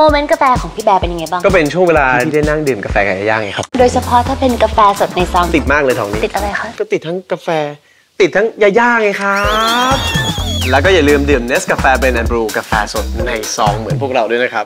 moment กาแฟของพี่แบร์เป็นยังไงบ้าง ก็เป็นช่วงเวลาที่ได้นั่งดื่มกาแฟกับญาญ่าไงครับ โดยเฉพาะถ้าเป็นกาแฟสดในซองติดมากเลยซองนี้ ติดอะไรคะ ก็ติดทั้งกาแฟ ติดทั้งญาญ่าไงครับ แล้วก็อย่าลืมดื่มเนสกาแฟเบลนด์ แอนด์ บรูกาแฟสดในซองเหมือนพวกเราด้วยนะครับ